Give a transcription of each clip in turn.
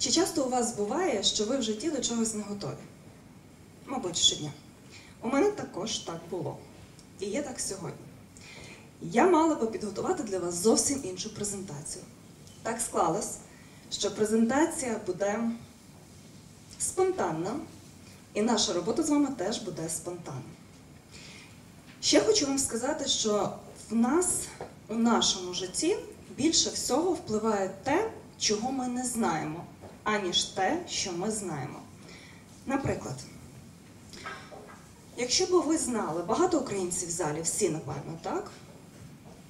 Чи часто у вас буває, що ви в житті до чогось не готові? Мабуть, щодня. У мене також так було. І є так сьогодні. Я мала би підготувати для вас зовсім іншу презентацію. Так склалось, що презентація буде спонтанна, і наша робота з вами теж буде спонтанна. Ще хочу вам сказати, що в нас у нашому житті більше всього впливає те, чого ми не знаємо, аніж те, що ми знаємо. Наприклад, якщо б ви знали, багато українців в залі, всі, напевно, так?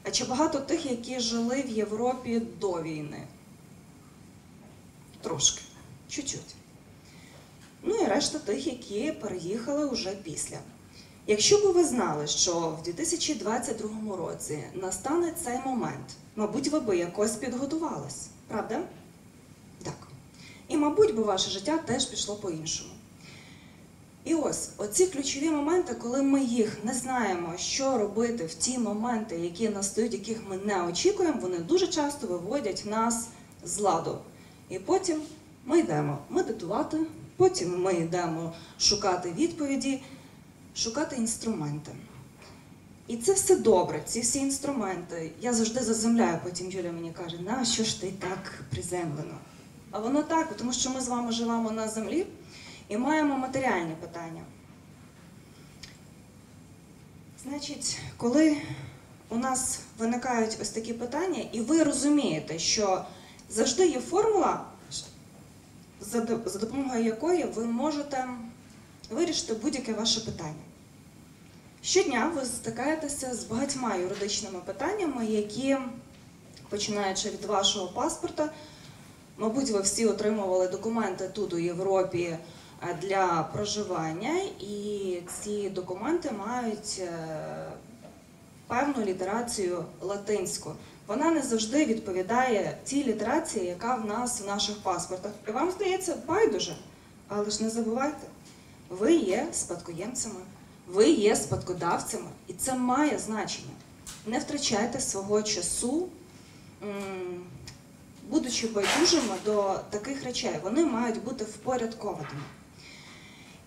А чи багато тих, які жили в Європі до війни? Трошки, чуть-чуть. Ну і решта тих, які переїхали вже після. Якщо б ви знали, що в 2022 році настане цей момент, мабуть, ви би якось підготувались, правда? І, мабуть, би ваше життя теж пішло по-іншому. І ось оці ключові моменти, коли ми їх не знаємо, що робити в ті моменти, які настають, яких ми не очікуємо, вони дуже часто виводять нас з ладу. І потім ми йдемо медитувати, потім ми йдемо шукати відповіді, шукати інструменти. І це все добре, ці всі інструменти. Я завжди заземляю, потім Юля мені каже, на що ж ти так приземлено? А воно так, тому що ми з вами живемо на землі і маємо матеріальні питання. Значить, коли у нас виникають ось такі питання, і ви розумієте, що завжди є формула, за допомогою якої ви можете вирішити будь-яке ваше питання. Щодня ви стикаєтеся з багатьма юридичними питаннями, які, починаючи від вашого паспорта, мабуть, ви всі отримували документи тут у Європі е, для проживання, і ці документи мають е, певну літерацію латинську. Вона не завжди відповідає тій літерації, яка в нас в наших паспортах. І вам здається, байдуже, але ж не забувайте, ви є спадкоємцями, ви є спадкодавцями, і це має значення. Не втрачайте свого часу, будучи байдужими до таких речей, вони мають бути впорядкованими.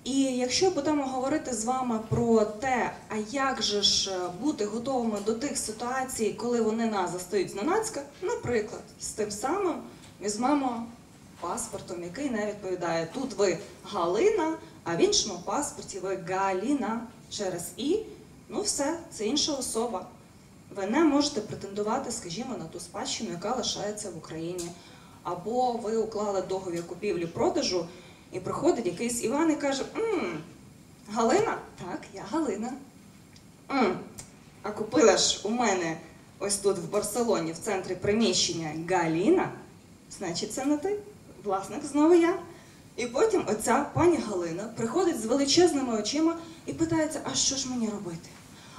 І якщо будемо говорити з вами про те, а як же ж е, бути готовими до тих ситуацій, коли вони нас застають зненацька, наприклад, з тим самим візьмемо паспортом, який не відповідає. Тут ви Галина, а в іншому паспорті ви Галіна через І. Ну все, це інша особа. Ви не можете претендувати, скажімо, на ту спадщину, яка лишається в Україні. Або ви уклали договір купівлі-продажу, і приходить якийсь Іван і каже: «М, Галина? Так, я Галина. «М, А купила ж у мене ось тут в Барселоні, в центрі приміщення Галіна, значить, це не ти, власник знову я. І потім оця пані Галина приходить з величезними очима і питається, а що ж мені робити?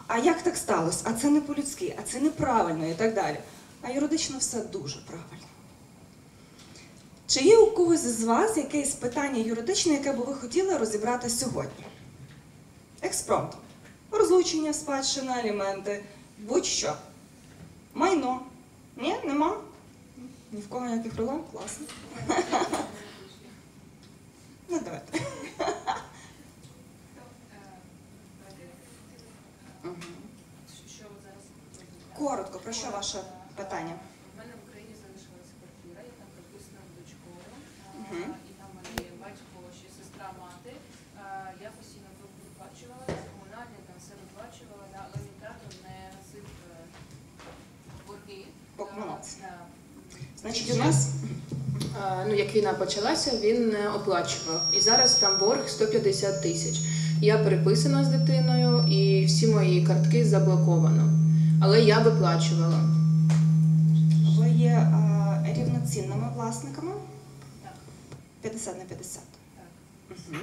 А як так сталося? А це не по-людськи, а це неправильно і так далі. А юридично все дуже правильно. Чи є у когось з вас якесь питання юридичне, яке би ви хотіли розібрати сьогодні? Експромт. Розлучення, спадщина, аліменти, будь-що. Майно. Ні, нема? Ні в кого ніяких проблем? Класно. Ну, давайте. Що от зараз Коротко, про що ваше питання? У мене в Україні залишилася квартира, я там приписана дочкою, і там мене є батько, ще сестра, мати. Я постійно виплачувала комунальні, там все виплачувала, але мій тато не носив е, борги. Значить, у нас Ну, як війна почалася, він не оплачував. І зараз там борг 150 тисяч. Я переписана з дитиною, і всі мої картки заблоковано. Але я виплачувала. ви є а, рівноцінними власниками Так, 50 на 50. так.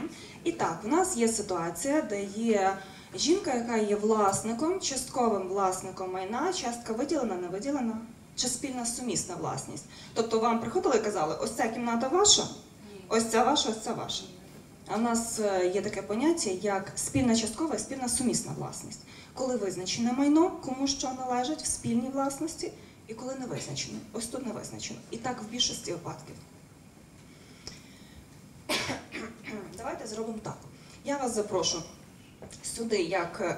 І так, у нас є ситуація, де є жінка, яка є власником, частковим власником майна, частка виділена, не виділена, чи спільна сумісна власність. Тобто вам приходили і казали, ось ця кімната ваша, ось ця ваша, ось ця ваша. В нас е, є таке поняття, як спільна часткова і спільна сумісна власність. Коли визначене майно, кому що належить в спільній власності, і коли не визначено. Ось тут не визначено. І так в більшості випадків. Давайте зробимо так. Я вас запрошу сюди як е,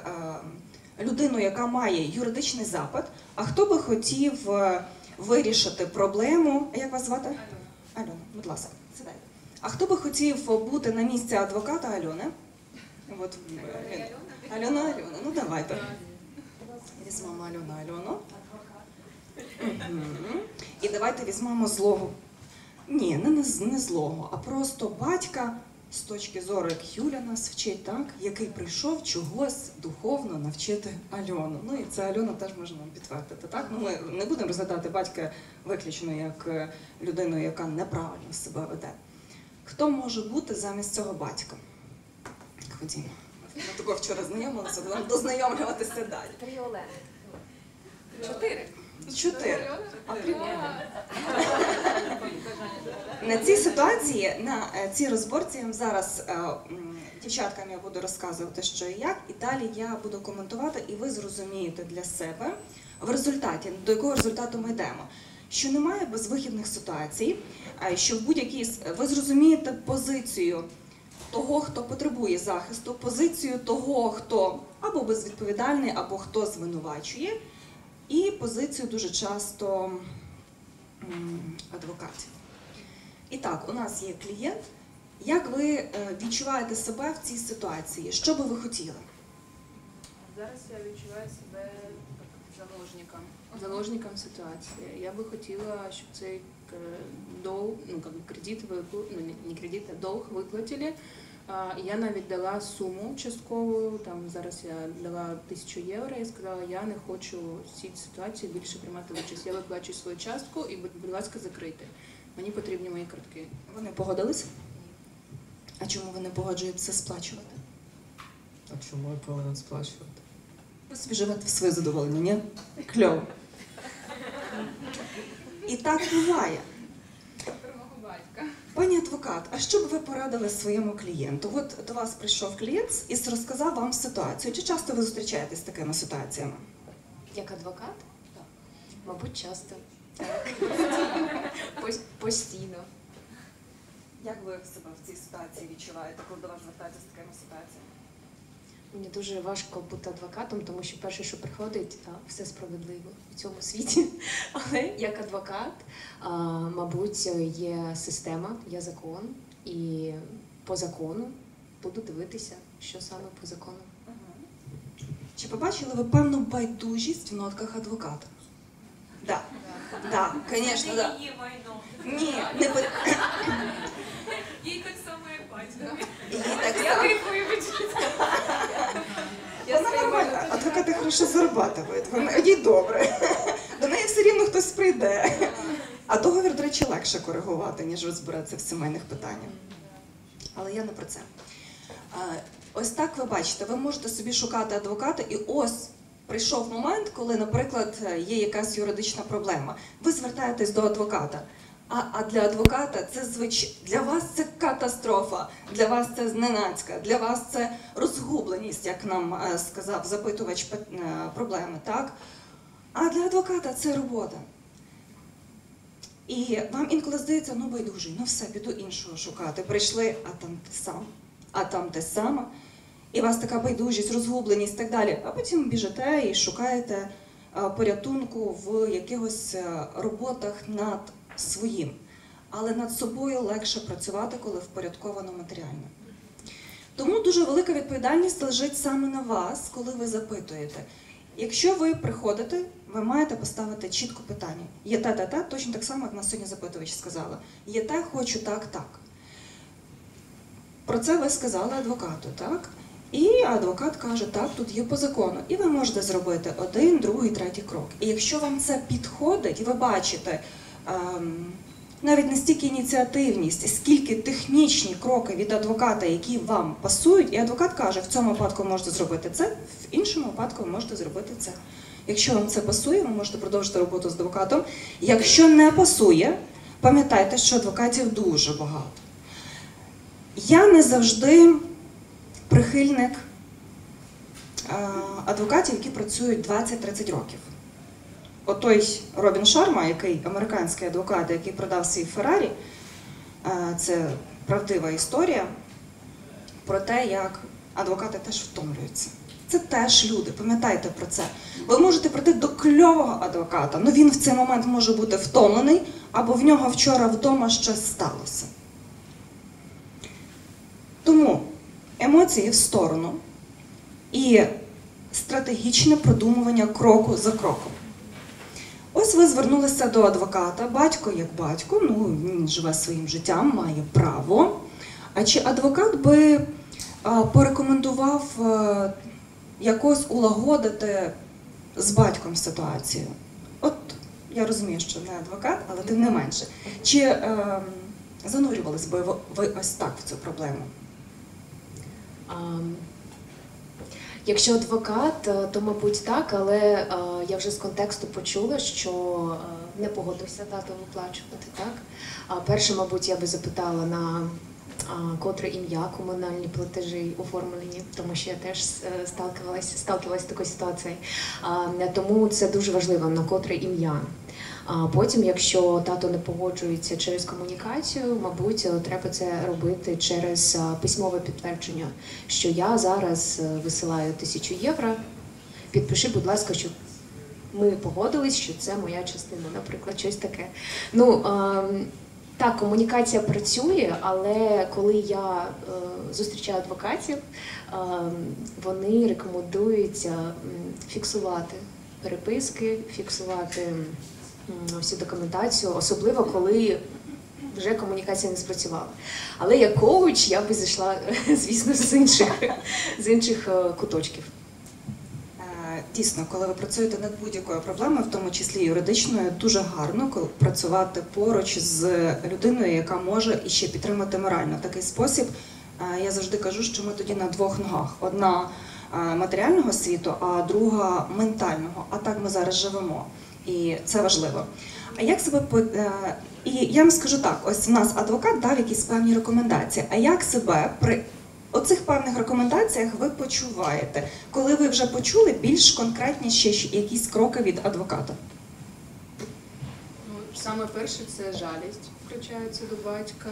людину, яка має юридичний запит. А хто би хотів е, вирішити проблему? Як вас звати? Альона. Альона, будь ласка, сідайте. А хто би хотів бути на місці адвоката Альони? От, Альона Альона, ну давайте. Візьмемо Альону Альону. І давайте візьмемо злого. Ні, не, не злого, а просто батька з точки зору, як Юля нас вчить, так, який прийшов чогось духовно навчити Альону. Ну і це Альона теж може нам підтвердити. Так? Ну, ми не будемо розглядати батька виключно як е, людину, яка неправильно себе веде. Хто може бути замість цього батька? Ходімо. Ми такого вчора знайомилися, будемо дознайомлюватися далі. Три Олени. Чотири. Чотири. А прикольно. На цій ситуації, на е, цій розборці я вам зараз е, дівчаткам я буду розказувати, що і як, і далі я буду коментувати, і ви зрозумієте для себе в результаті, до якого результату ми йдемо. Що немає безвихідних ситуацій, що в будь-якій ви зрозумієте позицію того, хто потребує захисту, позицію того, хто або безвідповідальний, або хто звинувачує, і позицію дуже часто адвокатів. І так, у нас є клієнт. Як ви е, відчуваєте себе в цій ситуації? Що би ви хотіли? Зараз я відчуваю себе заложником. Заложником ситуації. Я би хотіла, щоб цей е, долг, ну как бы кредит випл- ну, не- кредит, а долг виплатили. Я навіть дала суму часткову. Там зараз я дала тисячу євро і сказала, я не хочу в цій ситуації більше приймати участь. Я виплачу свою частку і, будь ласка, закрийте. Мені потрібні мої картки. Вони погодились? А чому ви не погоджуєтеся сплачувати? А чому я повинен сплачувати? Живете в своє задоволення, ні? Кльово. І так буває. Пані адвокат, а що б ви порадили своєму клієнту? От до вас прийшов клієнт і розказав вам ситуацію. Чи часто ви зустрічаєтесь з такими ситуаціями? Як адвокат? Так. Мабуть, часто. Так. Постійно. Як ви себе в цій ситуації відчуваєте, коли до вас звертаються з такими ситуаціями? Мені дуже важко бути адвокатом, тому що перше, що приходить, все справедливо в цьому світі. Але як адвокат, мабуть, є система, є закон, і по закону буду дивитися, що саме по закону. Чи побачили ви певну байдужість в нотках адвоката? Так, так, звісно, так. Її майно. Ні, не пи- Їй так само, як батько. так Я кайфую від. Адвокати хорошо зарабатують. Вона їй добре. До неї все рівно хтось прийде. А договір, до речі, легше коригувати, ніж розбиратися в сімейних питаннях. Але я не про це. Ось так ви бачите, ви можете собі шукати адвоката, і ось прийшов момент, коли, наприклад, є якась юридична проблема. Ви звертаєтесь до адвоката. А, а для адвоката це звич... для вас це катастрофа, для вас це зненацька, для вас це розгубленість, як нам е, сказав запитувач е, проблеми, так? А для адвоката це робота. І вам інколи здається, ну байдужий, ну все, піду іншого шукати. Прийшли, а там те саме, а там те саме. І у вас така байдужість, розгубленість і так далі. А потім біжите і шукаєте е, порятунку в якихось роботах над своїм. Але над собою легше працювати, коли впорядковано матеріально. Тому дуже велика відповідальність лежить саме на вас, коли ви запитуєте. Якщо ви приходите, ви маєте поставити чітко питання. Є те, те, те, точно так само, як нас сьогодні запитувач сказала. Є те, хочу так, так. Про це ви сказали адвокату, так? І адвокат каже, так, тут є по закону. І ви можете зробити один, другий, третій крок. І якщо вам це підходить, ви бачите навіть не стільки ініціативність, скільки технічні кроки від адвоката, які вам пасують, і адвокат каже, в цьому випадку можете зробити це, в іншому випадку ви можете зробити це. Якщо вам це пасує, ви можете продовжити роботу з адвокатом. Якщо не пасує, пам'ятайте, що адвокатів дуже багато. Я не завжди прихильник е, адвокатів, які працюють 20-30 років. Отой Робін Шарма, який американський адвокат, який продав свій Феррарі, це правдива історія. про те, як адвокати теж втомлюються. Це теж люди, пам'ятайте про це. Ви можете прийти до кльового адвоката, але він в цей момент може бути втомлений, або в нього вчора вдома щось сталося. Тому емоції в сторону і стратегічне продумування кроку за кроком. Ось ви звернулися до адвоката, батько як батько, ну він живе своїм життям, має право. А чи адвокат би порекомендував е, якось улагодити з батьком ситуацію? От я розумію, що не адвокат, але тим не менше. Чи е, занурювались би ви- ось так в цю проблему? Якщо адвокат, е, то мабуть так, але е, я вже з контексту почула, що е, не погодився тато виплачувати. Так а перше, мабуть, я би запитала на котре ім'я комунальні платежі оформлені, тому що я теж сталкивалася з такою ситуацією. Тому це дуже важливо на котре ім'я. А потім, якщо тато не погоджується через комунікацію, мабуть, треба це робити через письмове підтвердження, що я зараз е, висилаю тисячу євро. Підпиши, будь ласка, що ми погодились, що це моя частина, наприклад, щось таке. Ну ем, так, комунікація працює, але коли я е, зустрічаю адвокатів, ем, вони рекомендують е, фіксувати переписки, фіксувати всю документацію, особливо коли вже комунікація не спрацювала. Але як коуч я би зайшла, звісно, з інших, з інших е, куточків. Е, Дійсно, коли ви працюєте над будь-якою проблемою, в тому числі юридичною, дуже гарно працювати поруч з людиною, яка може і ще підтримати морально. Такий спосіб е, я завжди кажу, що ми тоді на двох ногах: одна матеріального світу, а друга ментального. А так ми зараз живемо, і це важливо. А як себе е, і я вам скажу так: ось в нас адвокат дав якісь певні рекомендації. А як себе при оцих певних рекомендаціях ви почуваєте, коли ви вже почули більш конкретні ще якісь кроки від адвоката? Ну, саме перше це жалість включається до батька.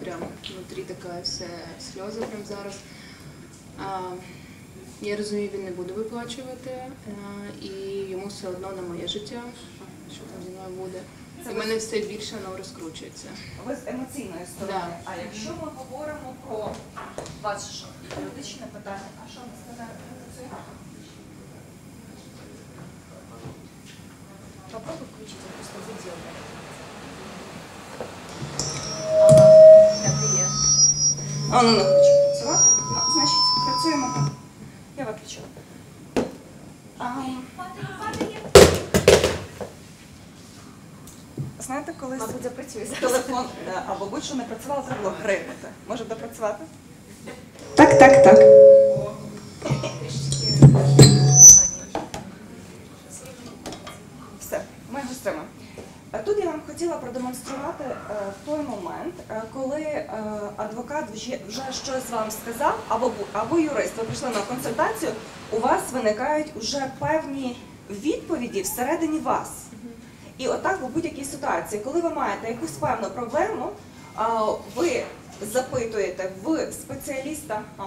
Прям внутрі така все сльози прям зараз. Я розумію, він не буде виплачувати, і йому все одно на моє життя, що там зі мною буде. Це І ви- мене все більше воно розкручується. Ви з емоційної сторони. Да. А якщо ми говоримо про ваше юридичне питання, а що ми сказали? Попробуй включити просто і. А ну не хоче працювати. Значить, працюємо так. Я виключила. Знаєте, коли Мабуть, запрацює зараз. телефон е, або будь-що не працювало, треба було гримати. Може допрацювати? Так, так, так. Продемонструвати е, той момент, е, коли е, адвокат вже, вже щось вам сказав, або, або юрист, ви прийшли на консультацію, у вас виникають вже певні відповіді всередині вас. І отак у будь-якій ситуації, коли ви маєте якусь певну проблему, ви запитуєте в спеціаліста. А,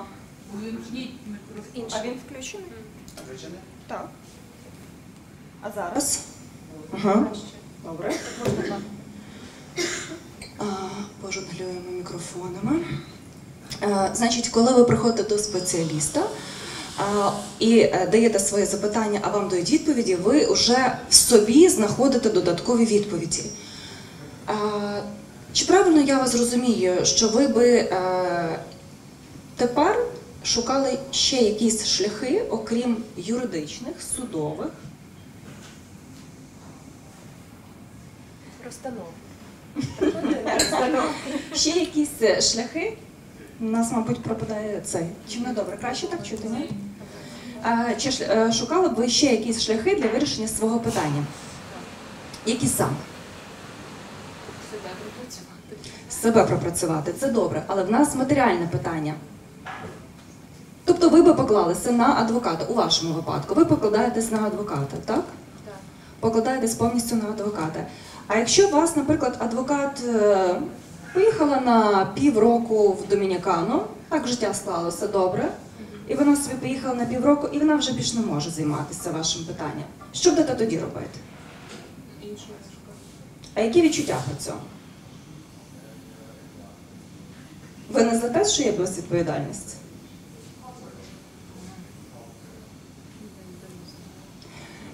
а він включений? Так. А зараз? Ага. Добре. Пожонглюємо мікрофонами. Значить, коли ви приходите до спеціаліста і е, даєте своє запитання, а вам дають відповіді, ви вже в собі знаходите додаткові відповіді. Чи правильно я вас розумію, що ви би е, тепер шукали ще якісь шляхи, окрім юридичних, судових? Розстанов. Ще якісь е, шляхи? У нас, мабуть, пропадає цей. Чи не добре? Краще так чути, ні? Чи е, шукали б ви ще якісь шляхи для вирішення свого питання? Які саме? Себе пропрацювати. Себе пропрацювати, це добре, але в нас матеріальне питання. Тобто ви би поклалися на адвоката у вашому випадку. Ви покладаєтесь на адвоката, так? Так. покладаєтесь повністю на адвоката. А якщо у вас, наприклад, адвокат е, поїхала на півроку в Домінікану, Так життя склалося добре, і вона собі поїхала на півроку, і вона вже більш не може займатися вашим питанням. Що будете тоді робити? А які відчуття при цьому? Ви не за те, що є безвідповідальність?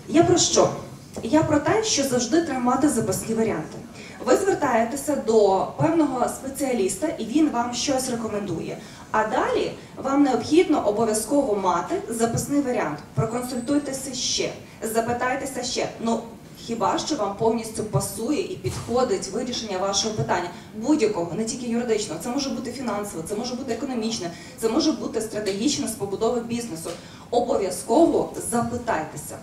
Я про що? Я про те, що завжди треба мати запасні варіанти. Ви звертаєтеся до певного спеціаліста, і він вам щось рекомендує. А далі вам необхідно обов'язково мати запасний варіант. Проконсультуйтеся ще, запитайтеся ще. Ну хіба що вам повністю пасує і підходить вирішення вашого питання будь-якого, не тільки юридичного. Це може бути фінансово, це може бути економічне, це може бути стратегічне з побудови бізнесу. Обов'язково запитайтеся.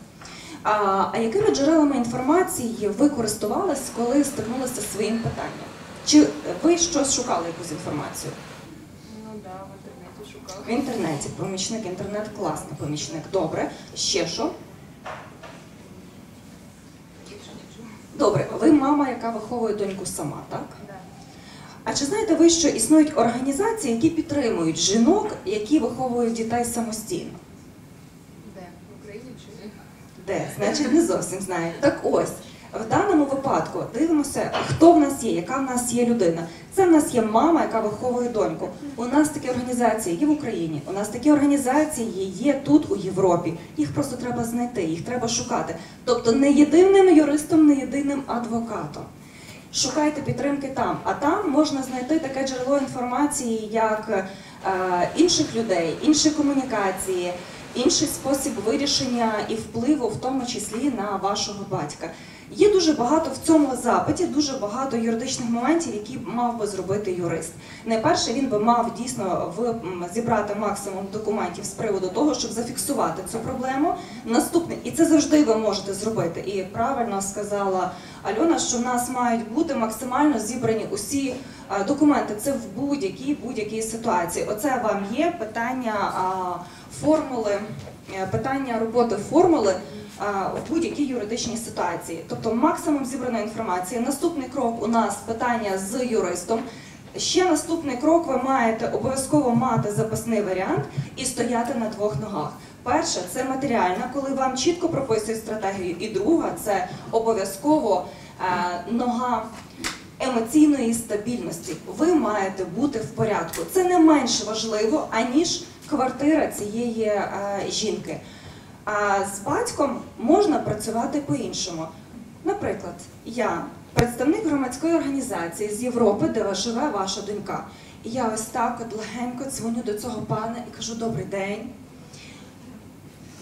А, якими джерелами інформації ви користувались, коли стикнулися зі своїм питанням? Чи ви щось шукали якусь інформацію? Ну так, да, в інтернеті шукала. В інтернеті помічник, інтернет класний помічник. Добре. Ще що? Добре, ви мама, яка виховує доньку сама, так? Да. А чи знаєте ви, що існують організації, які підтримують жінок, які виховують дітей самостійно? Де? В Україні чи Де? Значить, не зовсім знаю. Так ось, в даному випадку дивимося, хто в нас є, яка в нас є людина. Це в нас є мама, яка виховує доньку. У нас такі організації є в Україні. У нас такі організації є тут, у Європі. Їх просто треба знайти, їх треба шукати. Тобто не єдиним юристом, не єдиним адвокатом. Шукайте підтримки там, а там можна знайти таке джерело інформації, як е, інших людей, інші комунікації, інший спосіб вирішення і впливу, в тому числі на вашого батька. Є дуже багато в цьому запиті, дуже багато юридичних моментів, які мав би зробити юрист. Найперше, він би мав дійсно зібрати максимум документів з приводу того, щоб зафіксувати цю проблему. Наступне, і це завжди ви можете зробити. І правильно сказала Альона, що в нас мають бути максимально зібрані усі документи. Це в будь-якій будь-якій ситуації. Оце вам є питання формули, е, питання роботи формули а, в будь-якій юридичній ситуації. Тобто максимум зібраної інформації. Наступний крок у нас питання з юристом. Ще наступний крок ви маєте обов'язково мати запасний варіант і стояти на двох ногах. Перше це матеріальна, коли вам чітко прописують стратегію, і друга це обов'язково е, нога емоційної стабільності. Ви маєте бути в порядку. Це не менш важливо, аніж квартира цієї е, жінки. А з батьком можна працювати по-іншому. Наприклад, я представник громадської організації з Європи, де живе ваша донька. І я ось так от легенько дзвоню до цього пана і кажу: Добрий день.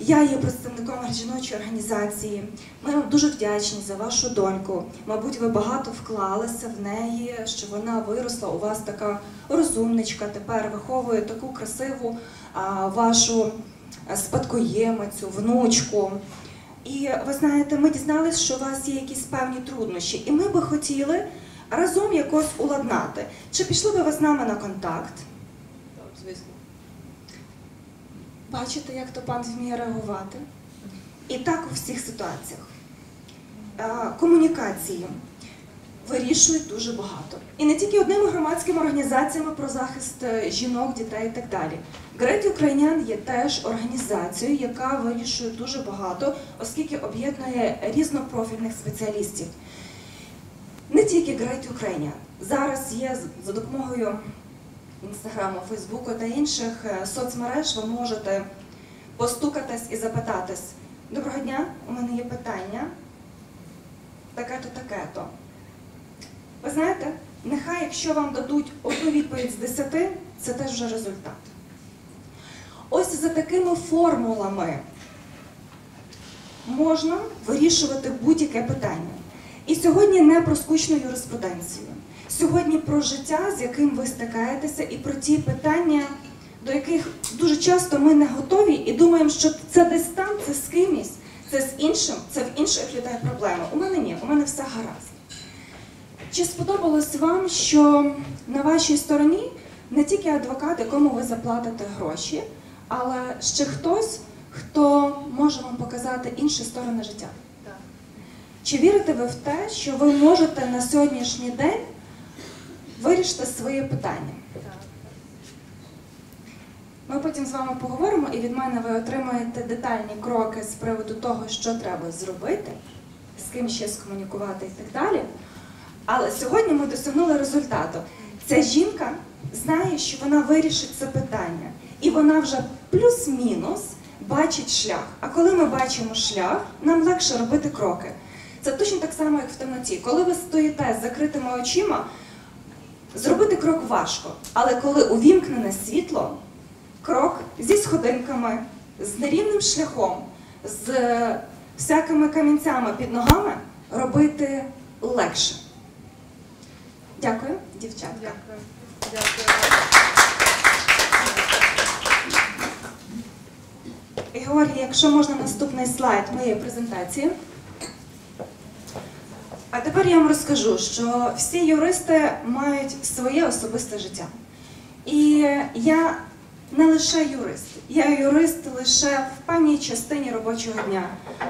Я є представником жіночої організації. Ми вам дуже вдячні за вашу доньку. Мабуть, ви багато вклалися в неї, що вона виросла. У вас така розумничка. Тепер виховує таку красиву а, вашу спадкоємицю, внучку. І ви знаєте, ми дізналися, що у вас є якісь певні труднощі, і ми би хотіли разом якось уладнати. Чи пішли би ви з нами на контакт? Так, звісно. Бачите, як то пан вміє реагувати? І так у всіх ситуаціях. Е, Комунікації вирішують дуже багато. І не тільки одними громадськими організаціями про захист е, жінок, дітей і так далі. Great Ukrainian є теж організацією, яка вирішує дуже багато, оскільки об'єднує різнопрофільних спеціалістів. Не тільки Great Ukrainian. Зараз є за допомогою інстаграму, фейсбуку та інших е, соцмереж ви можете постукатись і запитатись: Доброго дня, у мене є питання. Таке-то, таке-то. Ви знаєте, нехай якщо вам дадуть одну відповідь з десяти, це теж вже результат. Ось за такими формулами можна вирішувати будь-яке питання. І сьогодні не про скучну юриспруденцію. Сьогодні про життя, з яким ви стикаєтеся, і про ті питання, до яких дуже часто ми не готові і думаємо, що це десь там, це з кимось, це з іншим, це в інших людей проблема. У мене ні, у мене все гаразд. Чи сподобалось вам, що на вашій стороні не тільки адвокат, якому ви заплатите гроші, але ще хтось, хто може вам показати інші сторони життя? Так. Чи вірите ви в те, що ви можете на сьогоднішній день вирішити своє питання? Ми потім з вами поговоримо, і від мене ви отримаєте детальні кроки з приводу того, що треба зробити, з ким ще скомунікувати і так далі. Але сьогодні ми досягнули результату. Ця жінка знає, що вона вирішить це питання, і вона вже плюс-мінус бачить шлях. А коли ми бачимо шлях, нам легше робити кроки. Це точно так само, як в темноті. Коли ви стоїте з закритими очима, зробити крок важко. Але коли увімкнене світло, крок зі сходинками, з нерівним шляхом, з всякими камінцями під ногами робити легше. Дякую, дівчатка. Дякую. Дякую. Георгій, якщо можна наступний слайд моєї презентації. А тепер я вам розкажу, що всі юристи мають своє особисте життя. І я не лише юрист, я юрист лише в певній частині робочого дня.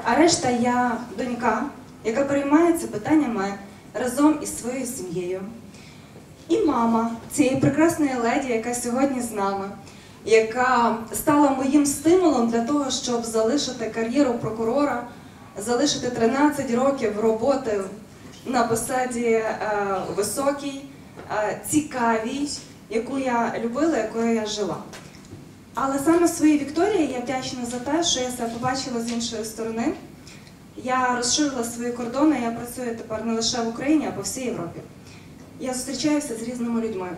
А решта я донька, яка переймається питаннями разом із своєю сім'єю. І мама цієї прекрасної леді, яка сьогодні з нами, яка стала моїм стимулом для того, щоб залишити кар'єру прокурора, залишити 13 років роботи на посаді е, високій, е, цікавій, яку я любила, якою я жила. Але саме своїй Вікторії я вдячна за те, що я себе побачила з іншої сторони. Я розширила свої кордони, я працюю тепер не лише в Україні, а по всій Європі. Я зустрічаюся з різними людьми.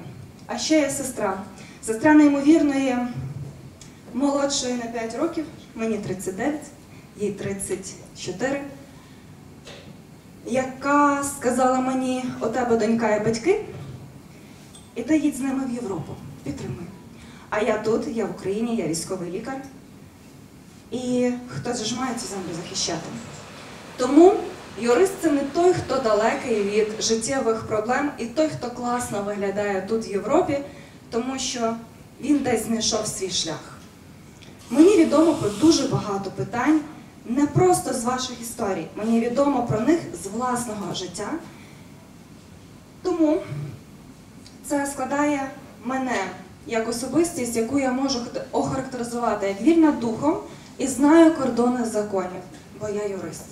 А ще я сестра. Сестра неймовірної, молодшої на 5 років, мені 39, їй 34, яка сказала мені, у тебе донька і батьки, і ти їдь з ними в Європу. Підтримуй. А я тут, я в Україні, я військовий лікар. І хтось ж має цю землю захищати. Тому юрист це не той, хто далекий від життєвих проблем, і той, хто класно виглядає тут в Європі, тому що він десь знайшов свій шлях. Мені відомо про дуже багато питань, не просто з ваших історій. Мені відомо про них з власного життя. Тому це складає мене як особистість, яку я можу охарактеризувати як вільна духом і знаю кордони законів, бо я юрист.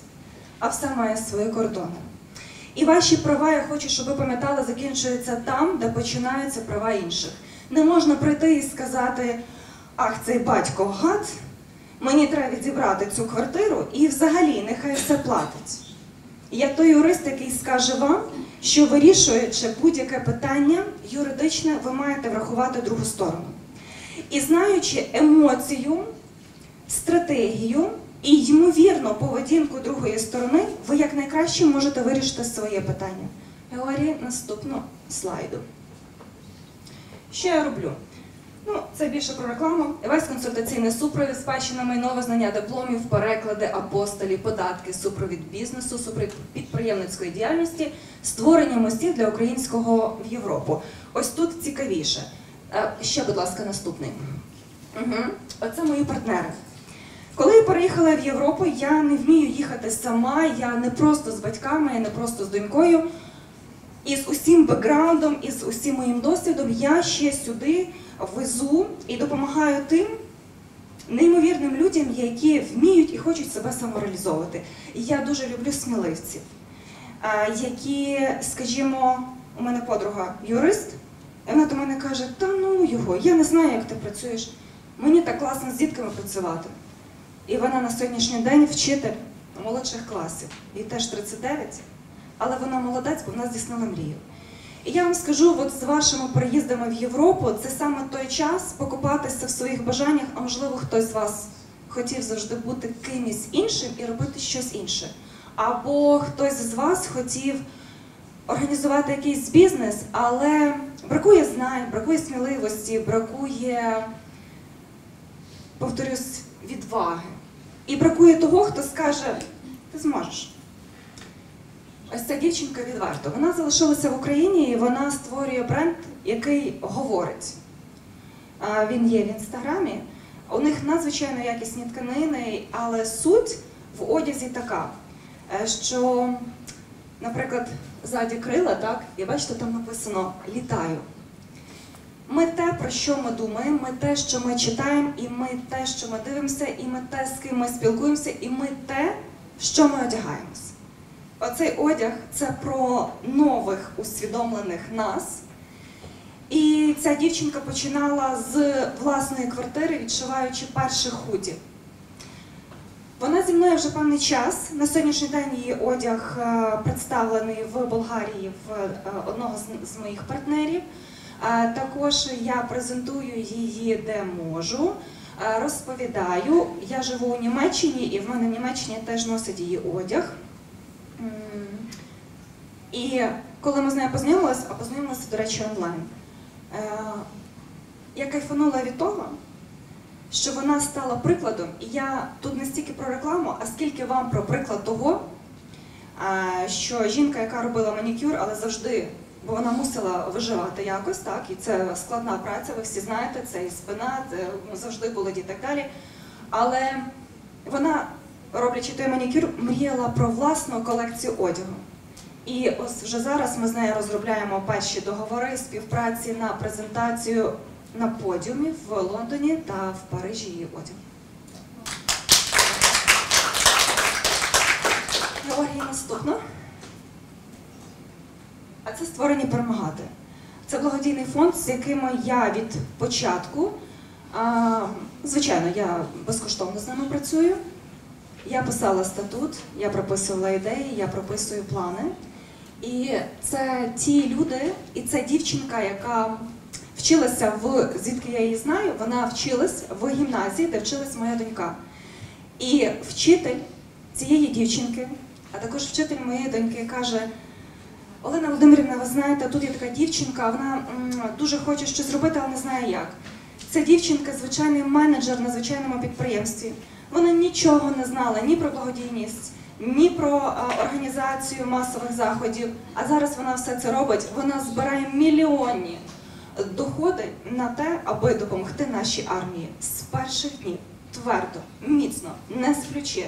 А все має свої кордони. І ваші права, я хочу, щоб ви пам'ятали, закінчуються там, де починаються права інших. Не можна прийти і сказати, ах, цей батько гад, мені треба відібрати цю квартиру і взагалі нехай все платить. Я той юрист, який скаже вам, що вирішуючи будь-яке питання юридичне, ви маєте врахувати другу сторону. І знаючи емоцію, стратегію і ймовірно поведінку другої сторони, ви якнайкраще можете вирішити своє питання. Георгій, наступну слайду. Що я роблю? Ну, це більше про рекламу. Весь консультаційний супровід, спадщина майнове знання дипломів, переклади, апостолі, податки, супровід бізнесу, супровід підприємницької діяльності, створення мостів для українського в Європу. Ось тут цікавіше. Е, Ще, будь ласка, наступний. Угу. Оце мої партнери. Коли я переїхала в Європу, я не вмію їхати сама, я не просто з батьками, я не просто з донькою. І з усім бекграундом, і з усім моїм досвідом я ще сюди везу і допомагаю тим неймовірним людям, які вміють і хочуть себе самореалізовувати. І я дуже люблю сміливців, е, які, скажімо, у мене подруга юрист, і вона до мене каже: Та ну його, я не знаю, як ти працюєш. Мені так класно з дітками працювати. І вона на сьогоднішній день вчитель молодших класів. Їй теж 39, але вона молодець, бо вона здійснила мрію. І я вам скажу, от з вашими переїздами в Європу, це саме той час покупатися в своїх бажаннях, а можливо, хтось з вас хотів завжди бути кимось іншим і робити щось інше. Або хтось з вас хотів організувати якийсь бізнес, але бракує знань, бракує сміливості, бракує, повторюсь, відваги. І бракує того, хто скаже, ти зможеш. Ось ця дівчинка відверто. Вона залишилася в Україні і вона створює бренд, який говорить. Він є в інстаграмі. У них надзвичайно якісні тканини, але суть в одязі така, е, що, наприклад, ззаді крила, так, і бачите, там написано літаю. Ми те про що ми думаємо, ми те, що ми читаємо, і ми те, що ми дивимося, і ми те, з ким ми спілкуємося, і ми те, що ми одягаємось. Оцей одяг це про нових усвідомлених нас. І ця дівчинка починала з власної квартири, відшиваючи перших худі. Вона зі мною вже певний час. На сьогоднішній день її одяг е, представлений в Болгарії в е, одного з- моїх партнерів. Е, Також я презентую її де можу, розповідаю. Я живу у Німеччині, і в мене в Німеччині теж носить її одяг. І коли ми з нею познайомилися, а познайомилися, до речі, онлайн. Е, Я кайфанула від того, що вона стала прикладом, і я тут не стільки про рекламу, а скільки вам про приклад того, е, що жінка, яка робила манікюр, але завжди, бо вона мусила виживати якось, так, і це складна праця, ви всі знаєте, це і спина, це завжди болить і так далі. Але вона, роблячи той манікюр, мріяла про власну колекцію одягу. І ось вже зараз ми з нею розробляємо перші договори співпраці на презентацію на подіумі в Лондоні та в Парижі її одяг. Георгій наступно. А це створені перемагати. Це благодійний фонд, з яким я від початку, звичайно, я безкоштовно з ними працюю. Я писала статут, я прописувала ідеї, я прописую плани. І це ті люди, і це дівчинка, яка вчилася в звідки я її знаю, вона вчилась в гімназії, де вчилась моя донька. І вчитель цієї дівчинки, а також вчитель моєї доньки каже: Олена Володимирівна, ви знаєте, тут є така дівчинка, вона дуже хоче щось зробити, але не знає як. Ця дівчинка звичайний менеджер на звичайному підприємстві. Вона нічого не знала ні про благодійність, ні про організацію масових заходів. А зараз вона все це робить. Вона збирає мільйонні доходи на те, аби допомогти нашій армії з перших днів твердо, міцно, не сплючи,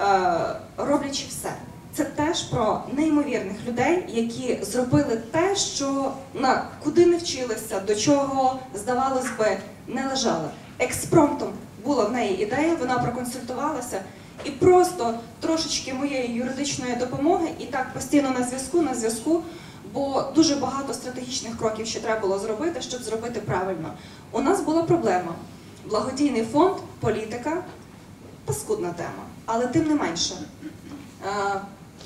е, роблячи все. Це теж про неймовірних людей, які зробили те, що на куди не вчилися, до чого, здавалось би, не лежали. Експромтом була в неї ідея, вона проконсультувалася і просто трошечки моєї юридичної допомоги, і так постійно на зв'язку, на зв'язку, бо дуже багато стратегічних кроків ще треба було зробити, щоб зробити правильно. У нас була проблема. Благодійний фонд, політика, паскудна тема, але тим не менше. Е,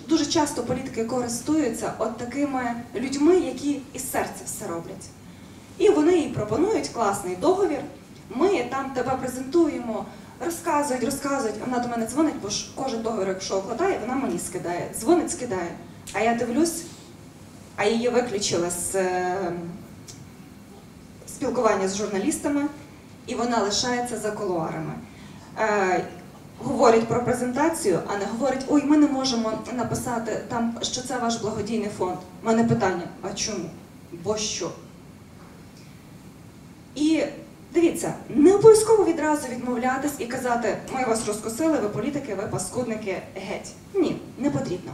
Дуже часто політики користуються от такими людьми, які із серця все роблять. І вони їй пропонують класний договір. Ми там тебе презентуємо, розказують, розказують. Вона до мене дзвонить, бо ж кожен договір, якщо укладає, вона мені скидає. Дзвонить, скидає. А я дивлюсь, а її виключили з е, спілкування з журналістами, і вона лишається за колуарами. Е, говорять про презентацію, а не говорять, ой, ми не можемо написати там, що це ваш благодійний фонд. У мене питання: а чому? Бо що? І дивіться, не обов'язково відразу відмовлятись і казати, ми вас розкусили, ви політики, ви паскудники, геть. Ні, не потрібно.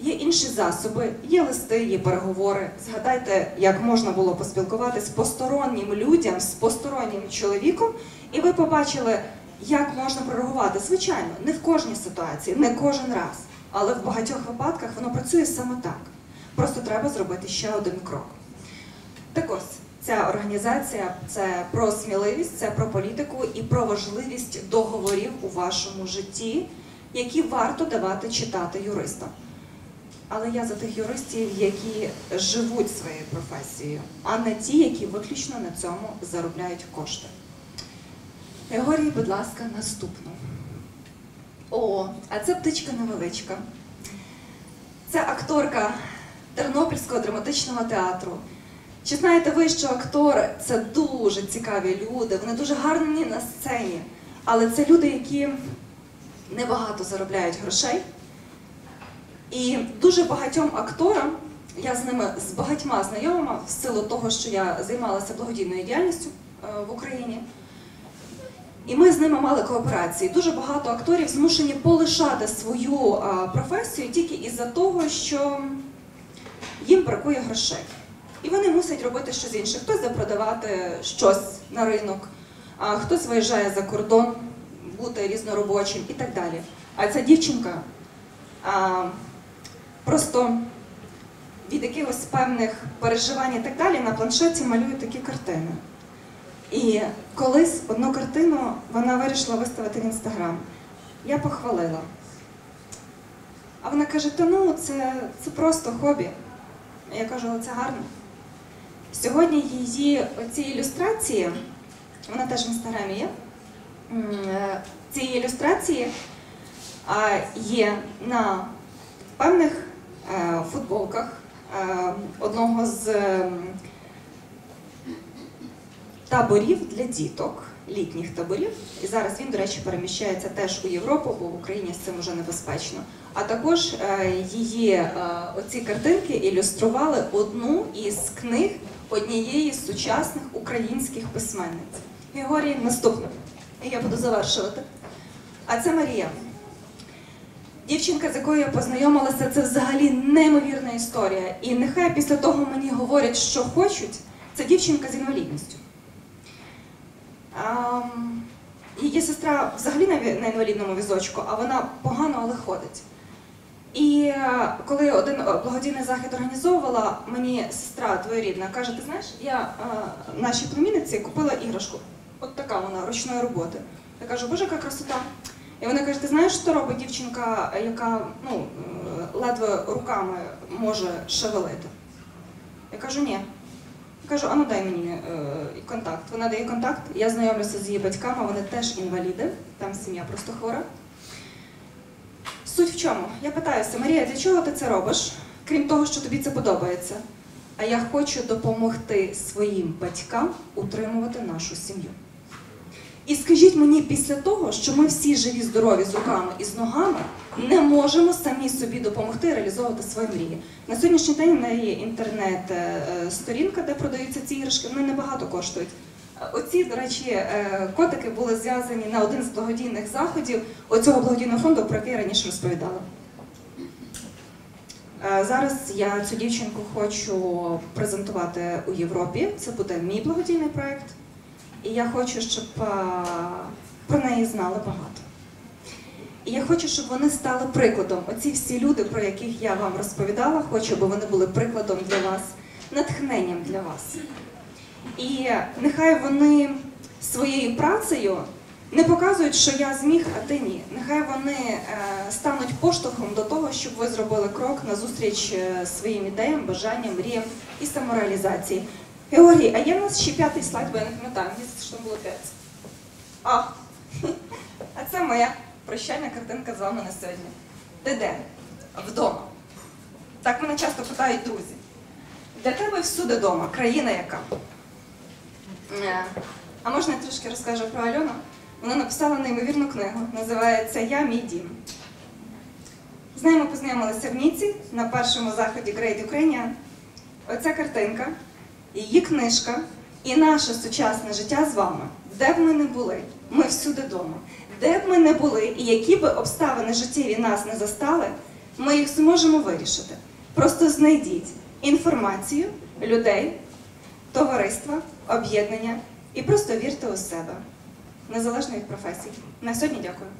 Є інші засоби, є листи, є переговори. Згадайте, як можна було поспілкуватися з постороннім людям, з постороннім чоловіком, і ви побачили, як можна прореагувати. Звичайно, не в кожній ситуації, не кожен раз, але в багатьох випадках воно працює саме так. Просто треба зробити ще один крок. Так ось, ця організація це про сміливість, це про політику і про важливість договорів у вашому житті, які варто давати читати юристам. Але я за тих юристів, які живуть своєю професією, а не ті, які виключно на цьому заробляють кошти. Григорій, будь ласка, наступну. О, а це птичка невеличка. Це акторка Тернопільського драматичного театру. Чи знаєте ви, що актори це дуже цікаві люди, вони дуже гарні на сцені, але це люди, які небагато заробляють грошей. І дуже багатьом акторам, я з ними з багатьма знайома, в силу того, що я займалася благодійною діяльністю е, в Україні. І ми з ними мали кооперації. Дуже багато акторів змушені полишати свою професію тільки із-за того, що їм бракує грошей. І вони мусять робити щось інше. Хтось запродавати щось на ринок, хтось виїжджає за кордон, бути різноробочим і так далі. А ця дівчинка а, просто від якихось певних переживань і так далі на планшеті малює такі картини. І колись одну картину вона вирішила виставити в інстаграм. Я похвалила. А вона каже: та ну, це, це просто хобі. Я кажу, це гарно. Сьогодні її оці ілюстрації, вона теж в інстаграмі є. Е, Ці ілюстрації є на певних е, футболках е, одного з таборів для діток, літніх таборів. І зараз він, до речі, переміщається теж у Європу, бо в Україні з цим вже небезпечно. А також її оці картинки ілюстрували одну із книг однієї з сучасних українських письменниць. Григорій, наступне. І я буду завершувати. А це Марія. Дівчинка, з якою я познайомилася, це взагалі неймовірна історія. І нехай після того мені говорять, що хочуть, це дівчинка з інвалідністю. Ам, Її сестра взагалі на інвалідному візочку, а вона погано, але ходить. І е, коли один е, благодійний захід організовувала, мені сестра твоєрідна каже: ти знаєш, я е, нашій племінниці купила іграшку. От така вона ручної роботи. Я кажу, боже, яка красота. І вона каже: ти знаєш, що робить дівчинка, яка ну, ледве руками може шевелити? Я кажу, ні. Я кажу, а ну дай мені е, контакт. Вона дає контакт, я знайомлюся з її батьками, вони теж інваліди, там сім'я просто хвора. Суть в чому? Я питаюся, Марія, для чого ти це робиш? Крім того, що тобі це подобається. А я хочу допомогти своїм батькам утримувати нашу сім'ю. І скажіть мені після того, що ми всі живі, здорові з руками і з ногами, не можемо самі собі допомогти реалізовувати свої мрії. На сьогоднішній день в неї є інтернет-сторінка, де продаються ці іграшки, вони небагато коштують. Оці, до речі, е, котики були зв'язані на один з благодійних заходів оцього благодійного фонду, про який я раніше розповідала. Е, Зараз я цю дівчинку хочу презентувати у Європі. Це буде мій благодійний проєкт. І я хочу, щоб е, про неї знали багато. І я хочу, щоб вони стали прикладом. Оці всі люди, про яких я вам розповідала, хочу, аби вони були прикладом для вас, натхненням для вас. І нехай вони своєю працею не показують, що я зміг, а ти ні. Нехай вони е, стануть поштовхом до того, щоб ви зробили крок назустріч е, своїм ідеям, бажанням, мріям і самореалізації. Георгій, а є в нас ще п'ятий слайд, бо я не пам'ятаю, мені що там було п'ять. А, а це моя прощальна картинка з вами на сьогодні. Ти де? Вдома. Так мене часто питають друзі. Для тебе всюди вдома, країна яка? Е, А можна я трішки розкажу про Альону? Вона написала неймовірну книгу, називається Я мій дім. З нею ми познайомилися в Ніці на першому заході Great Ukrainian. Оця картинка, її книжка і наше сучасне життя з вами. Де б ми не були, ми всюди вдома. Де б ми не були і які б обставини життєві нас не застали, ми їх зможемо вирішити. Просто знайдіть інформацію, людей, товариства, об'єднання і просто вірте у себе, незалежно від професій. На сьогодні дякую.